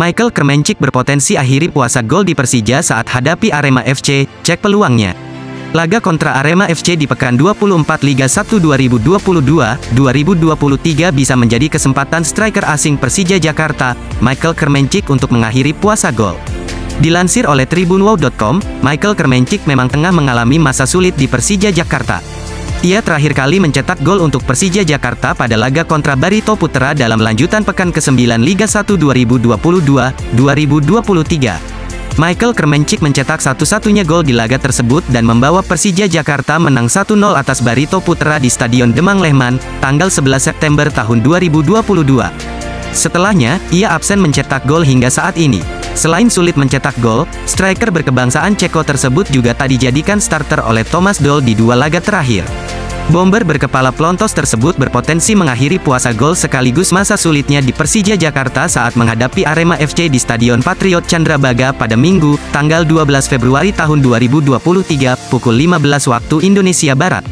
Michael Kermencik berpotensi akhiri puasa gol di Persija saat hadapi Arema FC, cek peluangnya. Laga kontra Arema FC di pekan 24 Liga 1 2022-2023 bisa menjadi kesempatan striker asing Persija Jakarta, Michael Kermencik untuk mengakhiri puasa gol. Dilansir oleh tribunwow.com, Michael Kermencik memang tengah mengalami masa sulit di Persija Jakarta. Ia terakhir kali mencetak gol untuk Persija Jakarta pada laga kontra Barito Putra dalam lanjutan pekan ke-9 Liga 1 2022-2023. Michael Kermencik mencetak satu-satunya gol di laga tersebut dan membawa Persija Jakarta menang 1-0 atas Barito Putra di Stadion Demang Lehman, tanggal 11 September tahun 2022. Setelahnya, ia absen mencetak gol hingga saat ini. Selain sulit mencetak gol, striker berkebangsaan Ceko tersebut juga tak dijadikan starter oleh Thomas Doll di dua laga terakhir. Bomber berkepala pelontos tersebut berpotensi mengakhiri puasa gol sekaligus masa sulitnya di Persija Jakarta saat menghadapi Arema FC di Stadion Patriot Candrabaga pada Minggu, tanggal 12 Februari tahun 2023, pukul 15 waktu Indonesia Barat.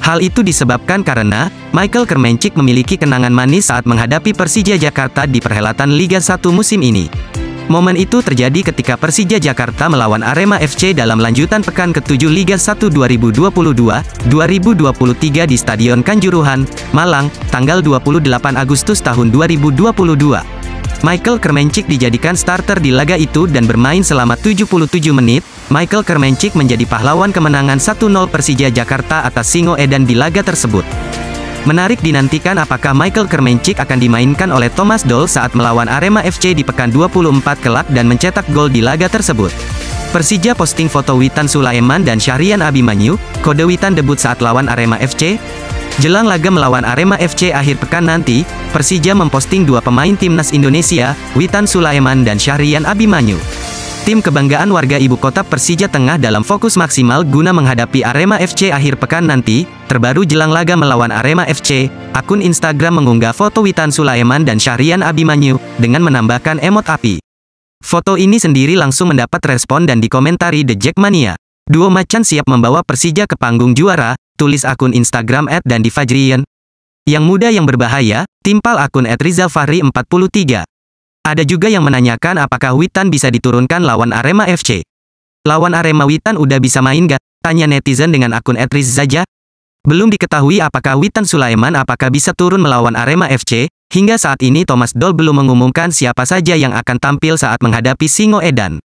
Hal itu disebabkan karena, Michael Kermencik memiliki kenangan manis saat menghadapi Persija Jakarta di perhelatan Liga 1 musim ini. Momen itu terjadi ketika Persija Jakarta melawan Arema FC dalam lanjutan pekan ke-7 Liga 1 2022-2023 di Stadion Kanjuruhan, Malang, tanggal 28 Agustus tahun 2022. Michael Kermencik dijadikan starter di laga itu dan bermain selama 77 menit. Michael Kermencik menjadi pahlawan kemenangan 1-0 Persija Jakarta atas Singo Edan di laga tersebut. Menarik dinantikan apakah Michael Kermencik akan dimainkan oleh Thomas Doll saat melawan Arema FC di pekan 24 kelak dan mencetak gol di laga tersebut. Persija posting foto Witan Sulaiman dan Syahrian Abimanyu, kode Witan debut saat lawan Arema FC. Jelang laga melawan Arema FC akhir pekan nanti, Persija memposting dua pemain timnas Indonesia, Witan Sulaiman dan Syahrian Abimanyu. Tim kebanggaan warga ibu kota Persija tengah dalam fokus maksimal guna menghadapi Arema FC akhir pekan nanti, terbaru jelang laga melawan Arema FC, akun Instagram mengunggah foto Witan Sulaiman dan Syahrian Abimanyu, dengan menambahkan emot api. Foto ini sendiri langsung mendapat respon dan dikomentari The Jackmania. Duo macan siap membawa Persija ke panggung juara, tulis akun Instagram at dan Fajrian. Yang muda yang berbahaya, timpal akun at Rizal Fahri 43. Ada juga yang menanyakan apakah Witan bisa diturunkan lawan Arema FC. Lawan Arema Witan udah bisa main gak? Tanya netizen dengan akun Etris saja. Belum diketahui apakah Witan Sulaiman apakah bisa turun melawan Arema FC, hingga saat ini Thomas Doll belum mengumumkan siapa saja yang akan tampil saat menghadapi Singo Edan.